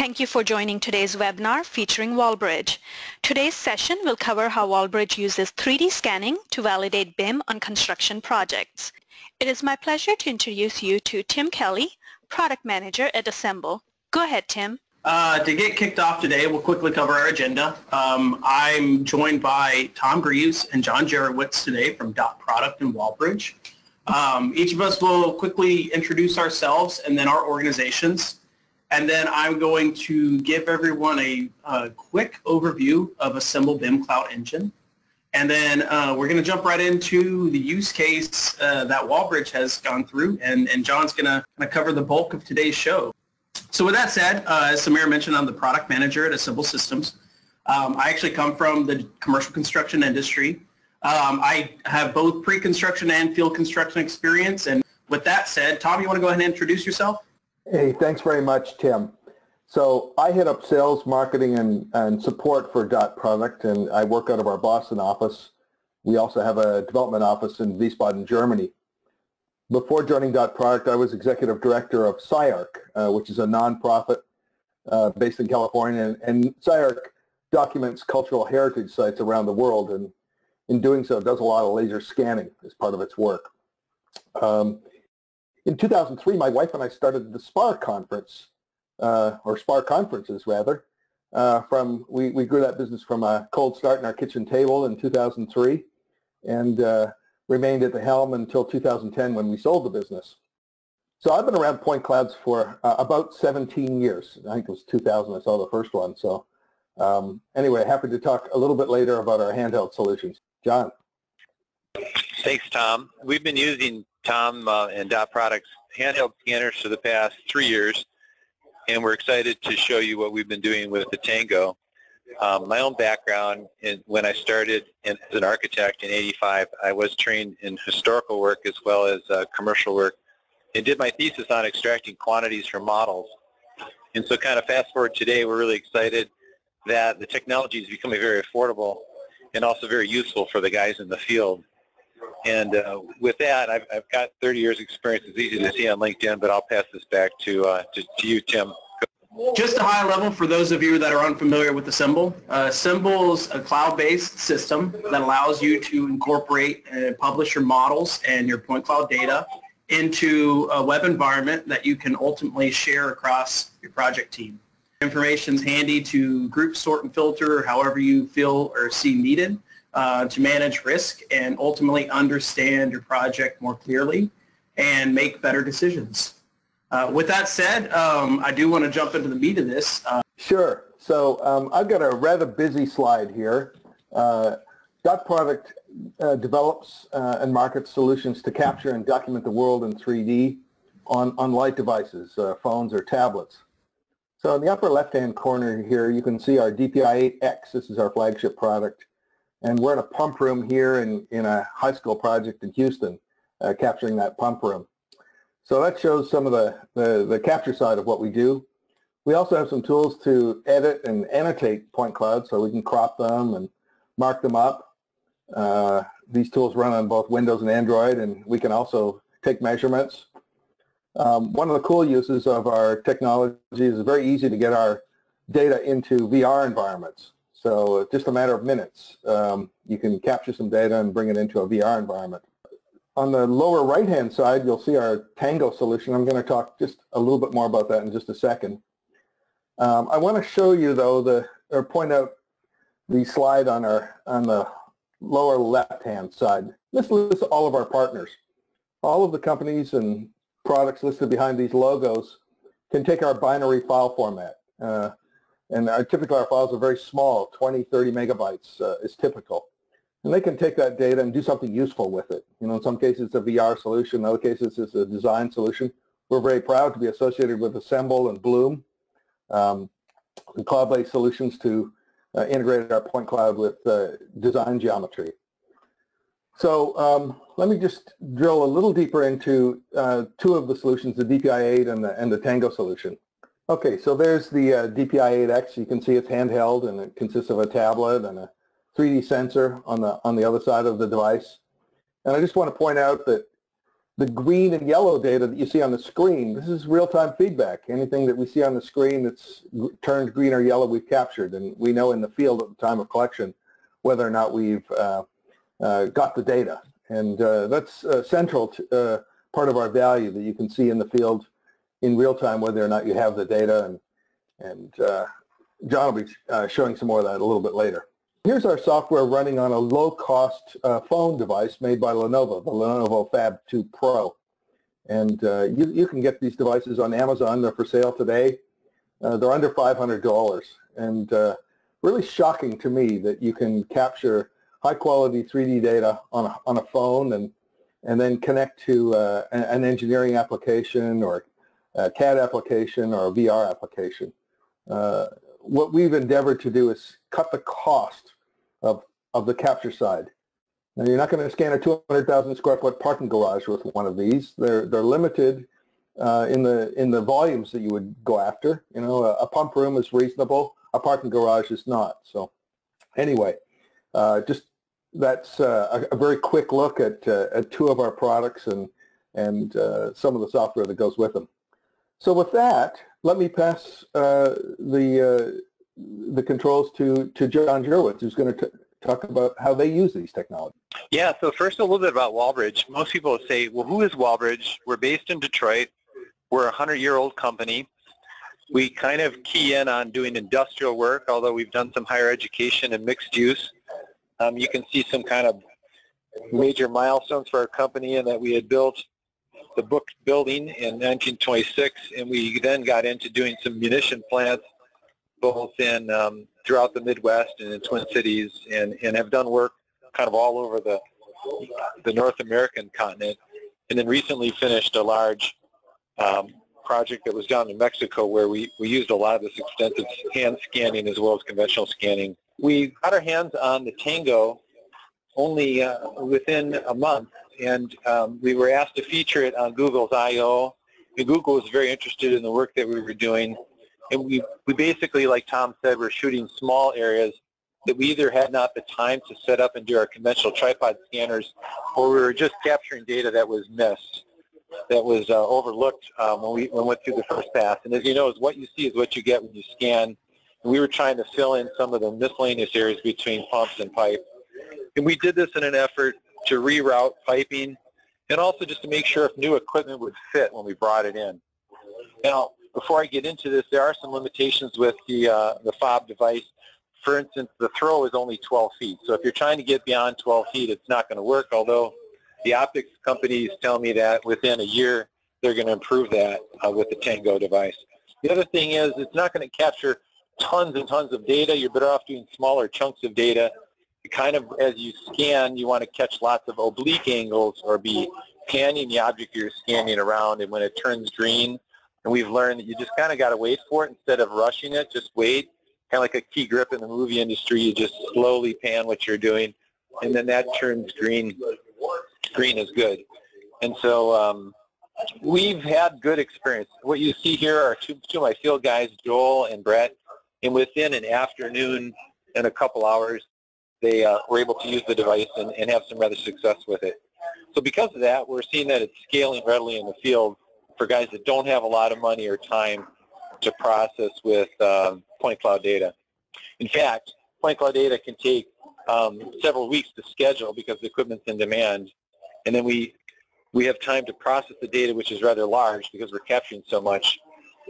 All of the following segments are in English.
Thank you for joining today's webinar featuring Walbridge. Today's session will cover how Walbridge uses 3D scanning to validate BIM on construction projects. It is my pleasure to introduce you to Tim Kelly, Product Manager at Assemble. Go ahead, Tim. Uh, to get kicked off today, we'll quickly cover our agenda. Um, I'm joined by Tom Greaves and John Jurewicz today from DotProduct and Walbridge. Um, each of us will quickly introduce ourselves and then our organizations. And then I'm going to give everyone a, a quick overview of Assemble BIM Cloud Engine. And then uh, we're going to jump right into the use case uh, that Walbridge has gone through. And, and John's going to kind of cover the bulk of today's show. So with that said, uh, as Samir mentioned, I'm the product manager at Assemble Systems. Um, I actually come from the commercial construction industry. Um, I have both pre-construction and field construction experience. And with that said, Tom, you want to go ahead and introduce yourself? Hey, thanks very much, Tim. So I head up sales, marketing, and, and support for DotProduct, and I work out of our Boston office. We also have a development office in Wiesbaden, Germany. Before joining DotProduct, I was executive director of CyArk, uh, which is a nonprofit uh, based in California, and, and CyArk documents cultural heritage sites around the world, and in doing so, does a lot of laser scanning as part of its work. Um, in 2003, my wife and I started the SPAR conference, uh, or SPAR conferences rather. Uh, from we, we grew that business from a cold start in our kitchen table in 2003, and uh, remained at the helm until 2010 when we sold the business. So I've been around point clouds for uh, about 17 years. I think it was 2000 I saw the first one. So um, anyway, happy to talk a little bit later about our handheld solutions. John. Thanks, Tom. We've been using Tom uh, and DotProduct's handheld scanners for the past three years, and we're excited to show you what we've been doing with the Tango. Um, my own background, in, when I started in, as an architect in 85, I was trained in historical work as well as uh, commercial work and did my thesis on extracting quantities from models. And so kind of fast forward today, we're really excited that the technology is becoming very affordable and also very useful for the guys in the field. And uh, with that, I've, I've, got 30 years experience. It's easy to see on LinkedIn, but I'll pass this back to, uh, to, to, you, Tim. Just a high level for those of you that are unfamiliar with Assemble. Uh, is a cloud-based system that allows you to incorporate and publish your models and your point cloud data into a web environment that you can ultimately share across your project team. Information's handy to group sort and filter however you feel or see needed uh, to manage risk and ultimately understand your project more clearly and make better decisions. Uh, with that said, um, I do want to jump into the meat of this. Uh, sure. So um, I've got a rather busy slide here. Uh, DotProduct uh, develops uh, and markets solutions to capture and document the world in 3D on, on light devices, phones or tablets. So in the upper left-hand corner here, you can see our DPI-8X. This is our flagship product. And we're in a pump room here in, in a high school project in Houston, uh, capturing that pump room. So that shows some of the, the, the, capture side of what we do. We also have some tools to edit and annotate point clouds so we can crop them and mark them up. Uh, these tools run on both Windows and Android and we can also take measurements. Um, one of the cool uses of our technology is it's very easy to get our data into VR environments. So just a matter of minutes, um, you can capture some data and bring it into a VR environment. On the lower right-hand side, you'll see our Tango solution. I'm going to talk just a little bit more about that in just a second. Um, I want to show you, though, the or point out the slide on our on the lower left-hand side. This lists all of our partners. All of the companies and products listed behind these logos can take our binary file format. Uh, and our, typically our files are very small, 20, 30 megabytes uh, is typical. And they can take that data and do something useful with it. You know, in some cases it's a VR solution, in other cases it's a design solution. We're very proud to be associated with Assemble and Bloom, um, cloud-based solutions to uh, integrate our point cloud with uh, design geometry. So um, let me just drill a little deeper into uh, two of the solutions, the DPI-8 and the, and the Tango solution. Okay, so there's the uh, DPI-8X. You can see it's handheld and it consists of a tablet and a 3D sensor on the on the other side of the device. And I just want to point out that the green and yellow data that you see on the screen, this is real-time feedback. Anything that we see on the screen that's turned green or yellow, we've captured. And we know in the field at the time of collection whether or not we've uh, uh, got the data. And uh, that's uh, central uh, part of our value that you can see in the field in real time whether or not you have the data. And, and uh, John will be showing some more of that a little bit later. Here's our software running on a low-cost uh, phone device made by Lenovo, the Lenovo Phab 2 Pro. And uh, you, you can get these devices on Amazon. They're for sale today. Uh, they're under $500. And uh, really shocking to me that you can capture high-quality 3D data on a, on a phone and, and then connect to uh, an engineering application or a CAD application or a VR application. Uh, what we've endeavored to do is cut the cost of, of the capture side. Now, you're not going to scan a 200,000 square foot parking garage with one of these. They're, they're limited uh, in, the, in the volumes that you would go after. You know, a, a, pump room is reasonable. A parking garage is not. So anyway, uh, just that's uh, a, a, very quick look at, uh, at two of our products and, and uh, some of the software that goes with them. So with that, let me pass uh, the uh, the controls to to John Jurewicz, who's going to talk about how they use these technologies. Yeah. So first, a little bit about Walbridge. Most people say, "Well, who is Walbridge?" We're based in Detroit. We're a hundred-year-old company. We kind of key in on doing industrial work, although we've done some higher education and mixed use. Um, you can see some kind of major milestones for our company in that we had built the book building in 1926, and we then got into doing some munition plants both in um, throughout the Midwest and in Twin Cities, and, and have done work kind of all over the the North American continent, and then recently finished a large um, project that was down in Mexico where we, we used a lot of this extensive hand scanning as well as conventional scanning. We got our hands on the Tango only uh, within a month and um, we were asked to feature it on Google's I/O And Google was very interested in the work that we were doing. And we, we basically, like Tom said, we're shooting small areas that we either had not the time to set up and do our conventional tripod scanners, or we were just capturing data that was missed, that was uh, overlooked um, when, we, when we went through the first pass. And as you know, is what you see is what you get when you scan. And we were trying to fill in some of the miscellaneous areas between pumps and pipe. And we did this in an effort to reroute piping, and also just to make sure if new equipment would fit when we brought it in. Now, before I get into this, there are some limitations with the, uh, the Phab device. For instance, the throw is only 12 feet. So if you're trying to get beyond 12 feet, it's not going to work, although the optics companies tell me that within a year they're going to improve that uh, with the Tango device. The other thing is it's not going to capture tons and tons of data. You're better off doing smaller chunks of data kind of as you scan, you want to catch lots of oblique angles or be panning the object you're scanning around. And when it turns green, and we've learned that you just kind of got to wait for it instead of rushing it. Just wait, kind of like a key grip in the movie industry. You just slowly pan what you're doing, and then that turns green. Green is good. And so um, we've had good experience. What you see here are two, two of my field guys, Joel and Brett, and within an afternoon and a couple hours, they uh, were able to use the device and, and have some rather success with it. So because of that, we're seeing that it's scaling readily in the field for guys that don't have a lot of money or time to process with um, point cloud data. In fact, point cloud data can take um, several weeks to schedule because the equipment's in demand, and then we we have time to process the data, which is rather large because we're capturing so much.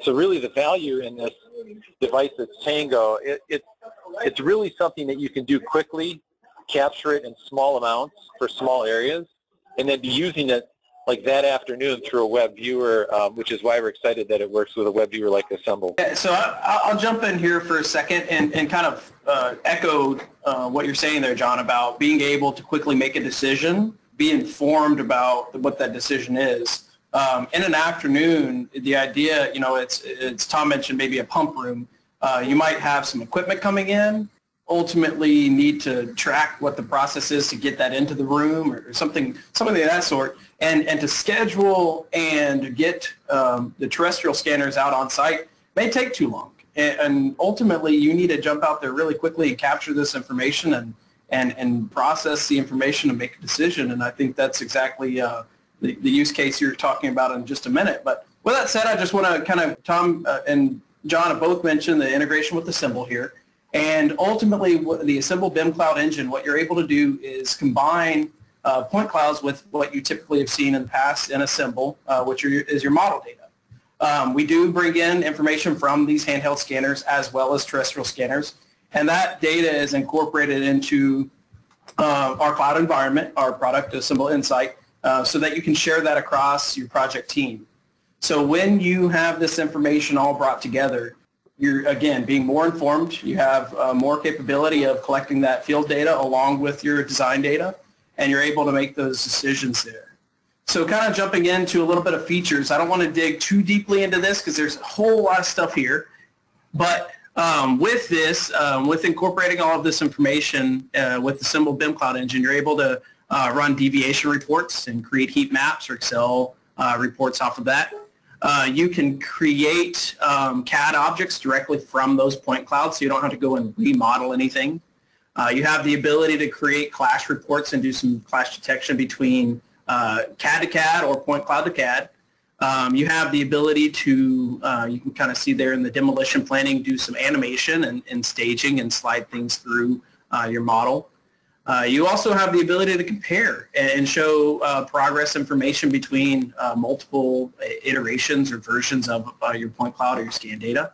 So really the value in this device that's Tango, it, it, it's really something that you can do quickly, capture it in small amounts for small areas, and then be using it like that afternoon through a web viewer, um, which is why we're excited that it works with a web viewer like Assemble. So I, will jump in here for a second and, and kind of uh, echo uh, what you're saying there, John, about being able to quickly make a decision, be informed about what that decision is. Um, in an afternoon, the idea, you know, it's, it's Tom mentioned maybe a pump room. Uh, you might have some equipment coming in, ultimately need to track what the process is to get that into the room or something, something of that sort, and, and to schedule and get um, the terrestrial scanners out on site may take too long. And, and ultimately, you need to jump out there really quickly and capture this information and, and, and process the information and make a decision. And I think that's exactly uh, the, the use case you're talking about in just a minute. But with that said, I just want to kind of, Tom uh, and John have both mentioned the integration with Assemble here. And ultimately, the Assemble BIM Cloud Engine, what you're able to do is combine uh, point clouds with what you typically have seen in the past in Assemble, uh, which are, is your model data. Um, we do bring in information from these handheld scanners as well as terrestrial scanners, and that data is incorporated into uh, our cloud environment, our product, Assemble Insight, uh, so that you can share that across your project team. So when you have this information all brought together, you're, again, being more informed. You have uh, more capability of collecting that field data along with your design data, and you're able to make those decisions there. So kind of jumping into a little bit of features, I don't want to dig too deeply into this because there's a whole lot of stuff here. But um, with this, um, with incorporating all of this information uh, with the Assemble BIM Cloud Engine, you're able to uh, run deviation reports and create heat maps or Excel uh, reports off of that. Uh, you can create um, CAD objects directly from those point clouds, so you don't have to go and remodel anything. Uh, you have the ability to create clash reports and do some clash detection between uh, CAD to CAD or point cloud to CAD. Um, you have the ability to, uh, you can kind of see there in the demolition planning, do some animation and, and staging and slide things through your model. Uh, you also have the ability to compare and show uh, progress information between uh, multiple iterations or versions of uh, your point cloud or your scan data.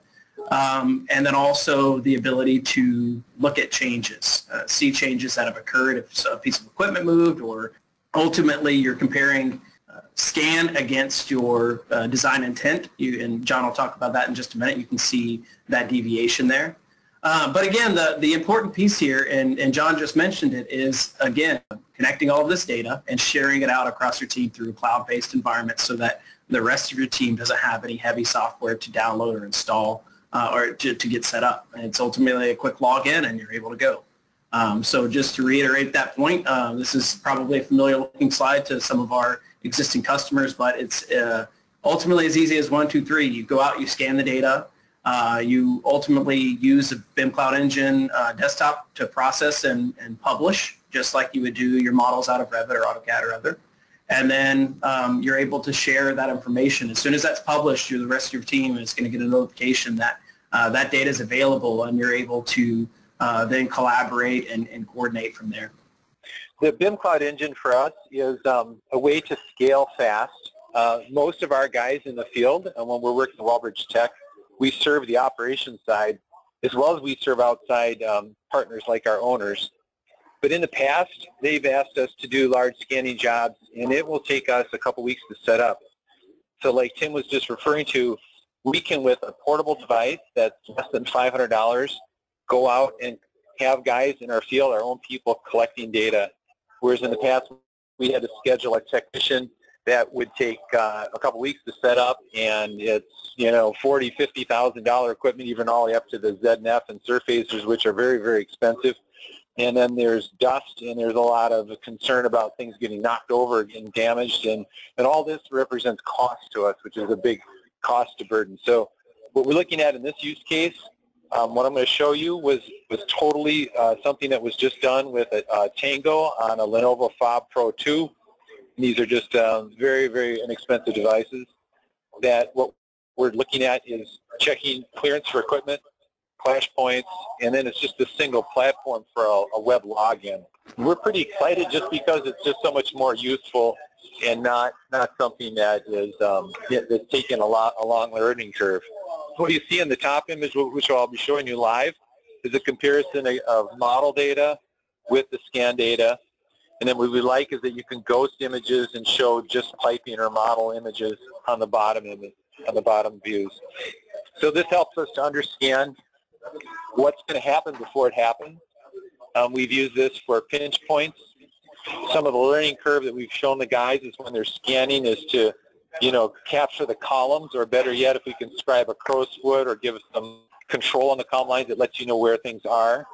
Um, and then also the ability to look at changes, uh, see changes that have occurred if a piece of equipment moved or ultimately you're comparing uh, scan against your design intent. You, and John will talk about that in just a minute. You can see that deviation there. Uh, but again, the, the important piece here, and, and John just mentioned it, is again, connecting all of this data and sharing it out across your team through a cloud-based environment so that the rest of your team doesn't have any heavy software to download or install uh, or to, to get set up. And it's ultimately a quick login and you're able to go. Um, so just to reiterate that point, uh, this is probably a familiar looking slide to some of our existing customers, but it's uh, ultimately as easy as one, two, three. You go out, you scan the data, uh, you ultimately use a BIM Cloud Engine uh, desktop to process and, and publish, just like you would do your models out of Revit or AutoCAD or other. And then um, you're able to share that information. As soon as that's published, you, the rest of your team is going to get a notification that uh, that data is available and you're able to uh, then collaborate and, and, coordinate from there. The BIM Cloud Engine for us is um, a way to scale fast. Uh, most of our guys in the field, and when we're working with Walbridge Tech, we serve the operations side as well as we serve outside um, partners like our owners. But in the past, they've asked us to do large scanning jobs, and it will take us a couple weeks to set up. So like Tim was just referring to, we can, with a portable device that's less than $500, go out and have guys in our field, our own people, collecting data. Whereas in the past, we had to schedule a technician that would take uh, a couple weeks to set up, and it's you know forty, fifty thousand dollar equipment, even all the way up to the Z+F and Surphasers, which are very, very expensive. And then there's dust, and there's a lot of concern about things getting knocked over, getting damaged, and and all this represents cost to us, which is a big cost to burden. So what we're looking at in this use case, um, what I'm going to show you was was totally uh, something that was just done with a, a Tango on a Lenovo Phab Pro 2 these are just um, very, very inexpensive devices that what we're looking at is checking clearance for equipment, clash points, and then it's just a single platform for a, a web login. We're pretty excited just because it's just so much more useful and not not something that is um, that's taking a lot a long learning curve. What you see in the top image, which I'll be showing you live, is a comparison of model data with the scan data and then what we like is that you can ghost images and show just piping or model images on the bottom image, on the bottom views. So this helps us to understand what's going to happen before it happens. Um, we've used this for pinch points. Some of the learning curve that we've shown the guys is when they're scanning is to, you know, capture the columns, or better yet, if we can scribe a crow's foot or give some control on the column lines, it lets you know where things are.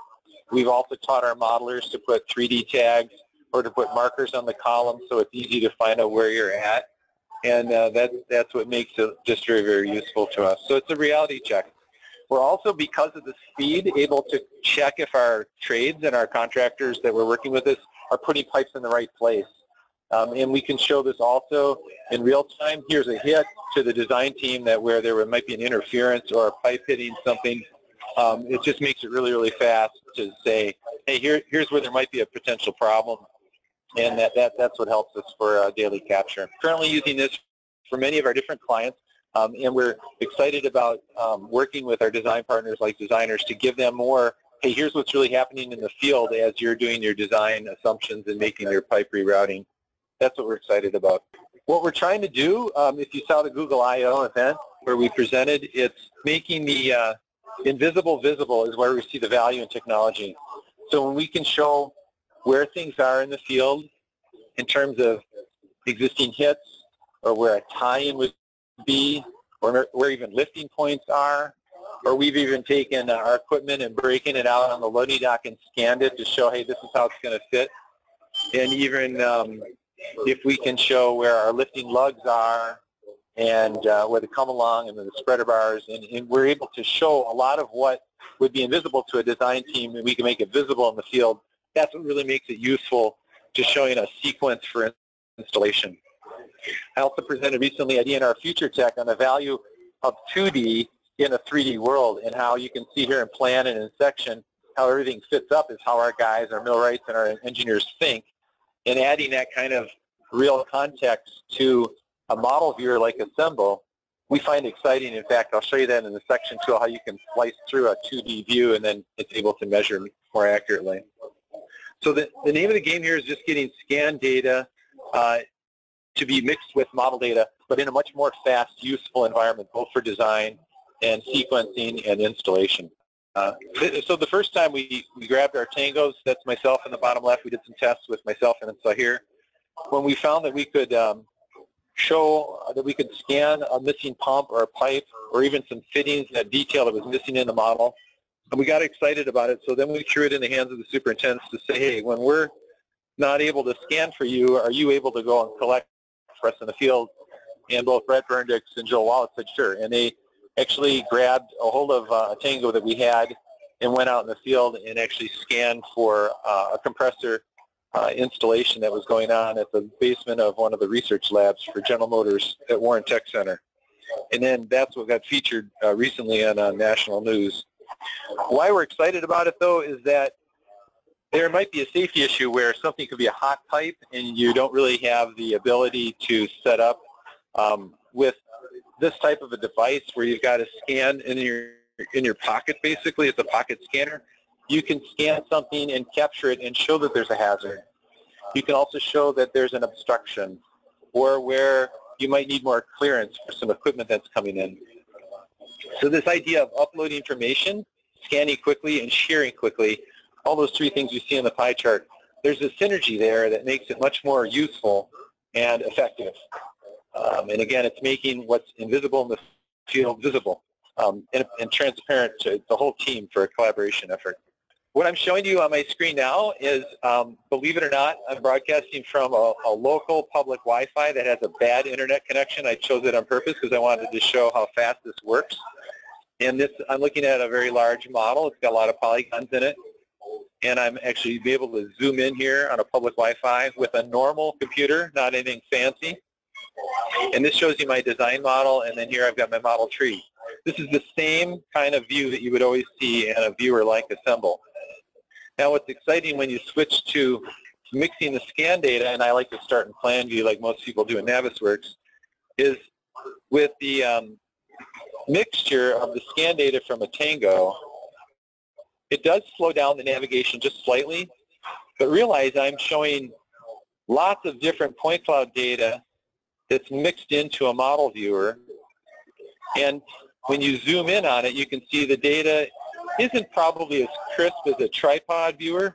We've also taught our modelers to put 3D tags or to put markers on the column so it's easy to find out where you're at. And uh, that, that's what makes it just very, very useful to us. So it's a reality check. We're also, because of the speed, able to check if our trades and our contractors that we're working with us are putting pipes in the right place. Um, and we can show this also in real time. Here's a hit to the design team that where there might be an interference or a pipe hitting something. Um, it just makes it really, really fast to say, hey, here, here's where there might be a potential problem. And that, that, that's what helps us for uh, daily capture. Currently using this for many of our different clients. Um, and we're excited about um, working with our design partners like designers to give them more, hey, here's what's really happening in the field as you're doing your design assumptions and making your pipe rerouting. That's what we're excited about. What we're trying to do, um, if you saw the Google I/O event where we presented, it's making the uh, invisible visible is where we see the value in technology. So when we can show where things are in the field in terms of existing hits or where a tie-in would be, or where even lifting points are, or we've even taken our equipment and breaking it out on the loading dock and scanned it to show, hey, this is how it's going to fit. And even um, if we can show where our lifting lugs are and uh, where they come along and the spreader bars, and, and, we're able to show a lot of what would be invisible to a design team, and we can make it visible in the field. That's what really makes it useful to showing a sequence for installation. I also presented recently at ENR Future Tech on the value of 2D in a 3D world and how you can see here in plan and in section how everything fits up is how our guys, our millwrights, and our engineers think. And adding that kind of real context to a model viewer like Assemble, we find exciting. In fact, I'll show you that in the section tool, how you can slice through a 2D view and then it's able to measure more accurately. So the, the name of the game here is just getting scan data uh, to be mixed with model data, but in a much more fast, useful environment, both for design and sequencing and installation. Uh, so the first time we, we grabbed our tangos, that's myself in the bottom left, we did some tests with myself and Sahir. When we found that we could um, show that we could scan a missing pump or a pipe or even some fittings, that detail that was missing in the model, and we got excited about it. So then we threw it in the hands of the superintendents to say, hey, when we're not able to scan for you, are you able to go and collect for us in the field? And both Brett Burnix and Joe Wallace said, sure. And they actually grabbed a hold of uh, a Tango that we had and went out in the field and actually scanned for uh, a compressor uh, installation that was going on at the basement of one of the research labs for General Motors at Warren Tech Center. And then that's what got featured uh, recently on uh, national news. Why we're excited about it, though, is that there might be a safety issue where something could be a hot pipe and you don't really have the ability to set up um, with this type of a device where you've got a scan in your in your pocket basically. It's a pocket scanner. You can scan something and capture it and show that there's a hazard. You can also show that there's an obstruction or where you might need more clearance for some equipment that's coming in so this idea of uploading information scanning quickly and sharing quickly all those three things you see in the pie chart there's a synergy there that makes it much more useful and effective um, and again, it's making what's invisible in the field visible um, and, and, transparent to the whole team for a collaboration effort. What I'm showing you on my screen now is, um, believe it or not, I'm broadcasting from a, a, local public Wi-Fi that has a bad internet connection. I chose it on purpose because I wanted to show how fast this works. And this, I'm looking at a very large model. It's got a lot of polygons in it. And I'm actually be able to zoom in here on a public Wi-Fi with a normal computer, not anything fancy. And this shows you my design model, and then here I've got my model tree. This is the same kind of view that you would always see in a viewer like Assemble. Now what's exciting when you switch to mixing the scan data, and I like to start in plan view like most people do in Navisworks, is with the um, mixture of the scan data from a Tango, it does slow down the navigation just slightly, but realize I'm showing lots of different point cloud data that's mixed into a model viewer. And when you zoom in on it, you can see the data isn't probably as crisp as a tripod viewer,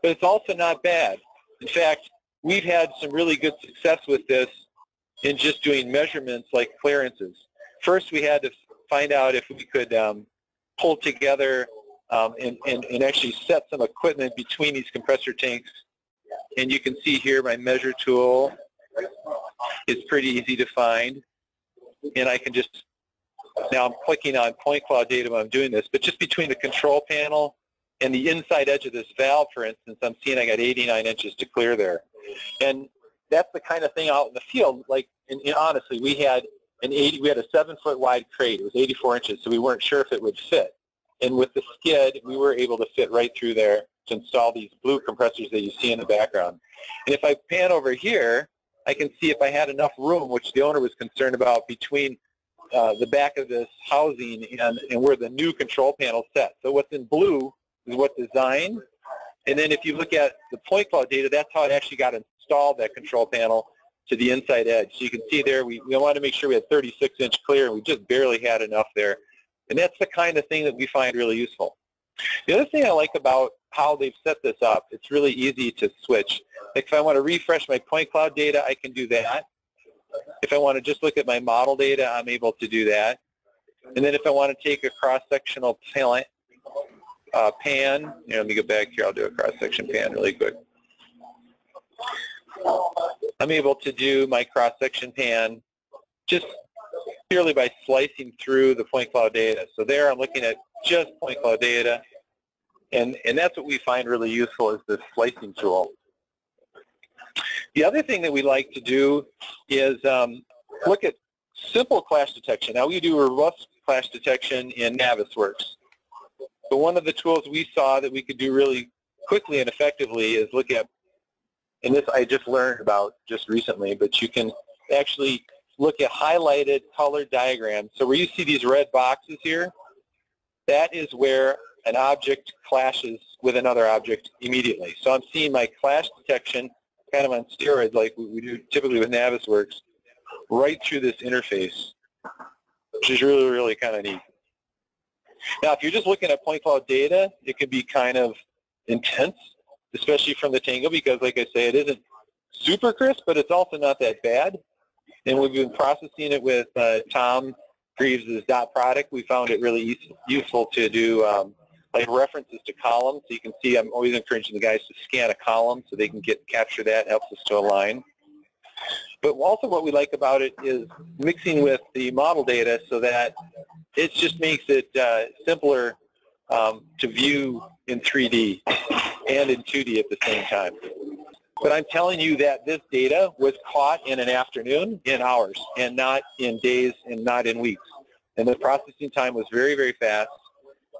but it's also not bad. In fact, we've had some really good success with this in just doing measurements like clearances. First, we had to find out if we could um, pull together um, and, and, and actually set some equipment between these compressor tanks. And you can see here my measure tool is pretty easy to find. And I can just, now I'm clicking on point cloud data when I'm doing this, but just between the control panel and the inside edge of this valve, for instance, I'm seeing I got 89 inches to clear there. And that's the kind of thing out in the field. Like, and, and honestly, we had an 80, we had a seven foot wide crate. It was 84 inches, so we weren't sure if it would fit. And with the skid, we were able to fit right through there to install these blue compressors that you see in the background. And if I pan over here, I can see if I had enough room, which the owner was concerned about, between uh, the back of this housing and, and where the new control panel set. So what's in blue is what designed. And then if you look at the point cloud data, that's how it actually got installed, that control panel, to the inside edge. So you can see there, we, we wanted to make sure we had 36 inch clear, and we just barely had enough there. And that's the kind of thing that we find really useful. The other thing I like about how they've set this up, it's really easy to switch. Like if I want to refresh my point cloud data, I can do that. If I want to just look at my model data, I'm able to do that. And then if I want to take a cross-sectional pan, uh, pan, know, let me go back here, I'll do a cross-section pan really quick. I'm able to do my cross-section pan just purely by slicing through the point cloud data. So there I'm looking at just point cloud data, and, and that's what we find really useful is this slicing tool. The other thing that we like to do is um, look at simple clash detection. Now we do robust clash detection in Navisworks. But one of the tools we saw that we could do really quickly and effectively is look at, and this I just learned about just recently, but you can actually look at highlighted colored diagrams. So where you see these red boxes here, that is where an object clashes with another object immediately. So I'm seeing my clash detection kind of on steroids like we do typically with Navisworks right through this interface, which is really, really kind of neat. Now, if you're just looking at point cloud data, it can be kind of intense, especially from the Tango, because like I say, it isn't super crisp, but it's also not that bad. And we've been processing it with uh, Tom Greaves' DotProduct. We found it really useful to do um, like references to columns. So you can see I'm always encouraging the guys to scan a column so they can get capture that, helps us to align. But also what we like about it is mixing with the model data so that it just makes it uh, simpler um, to view in 3D and in 2D at the same time. But I'm telling you that this data was caught in an afternoon, in hours, and not in days and not in weeks. And the processing time was very, very fast.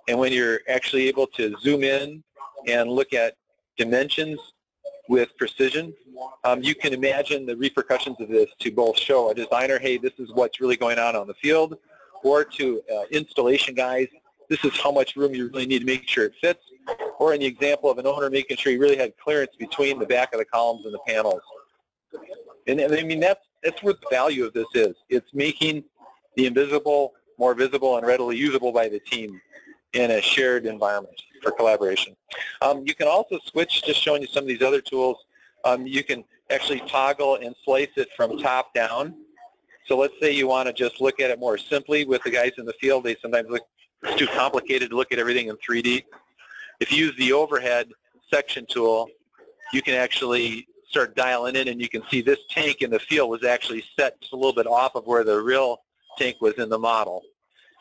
And when you're actually able to zoom in and look at dimensions with precision, um, you can imagine the repercussions of this to both show a designer, hey, this is what's really going on on the field, or to uh, installation guys, this is how much room you really need to make sure it fits, or in the example of an owner making sure you really had clearance between the back of the columns and the panels. And, and I mean, that's, that's what the value of this is. It's making the invisible more visible and readily usable by the team in a shared environment for collaboration. Um, you can also switch, just showing you some of these other tools, um, you can actually toggle and slice it from top down. So let's say you want to just look at it more simply with the guys in the field. They sometimes look it's too complicated to look at everything in 3D. If you use the overhead section tool, you can actually start dialing in and you can see this tank in the field was actually set just a little bit off of where the real tank was in the model.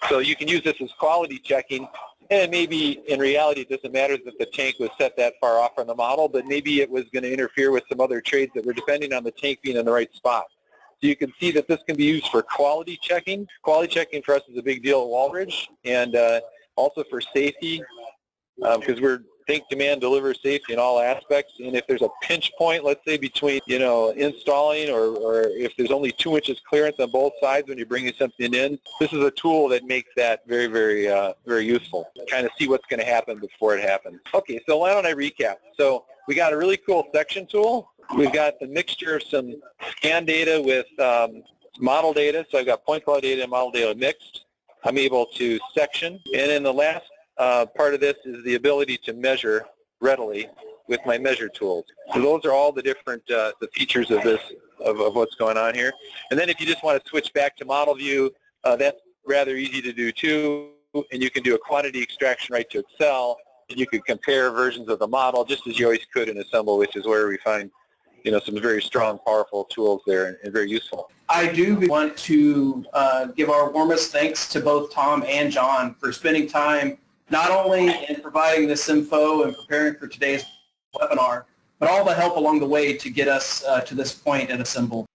So you can use this as quality checking and maybe in reality it doesn't matter that the tank was set that far off from the model, but maybe it was going to interfere with some other trades that were depending on the tank being in the right spot. So you can see that this can be used for quality checking. Quality checking for us is a big deal at Walbridge and uh, also for safety because um, we're think demand deliver safety in all aspects. And if there's a pinch point, let's say between, you know, installing or, or if there's only two inches clearance on both sides when you're bringing something in, this is a tool that makes that very, very, uh, very useful. Kind of see what's going to happen before it happens. Okay, so why don't I recap? So we got a really cool section tool. We've got the mixture of some scan data with um, model data. So I've got point cloud data and model data mixed. I'm able to section. And in the last uh, part of this is the ability to measure readily with my measure tools. So those are all the different uh, the features of this of, of, what's going on here. And then if you just want to switch back to model view, uh, that's rather easy to do too. And you can do a quantity extraction right to Excel, and you can compare versions of the model just as you always could in Assemble, which is where we find you know some very strong, powerful tools there and, and very useful. I do want to uh, give our warmest thanks to both Tom and John for spending time not only in providing this info and preparing for today's webinar, but all the help along the way to get us uh, to this point at Assemble.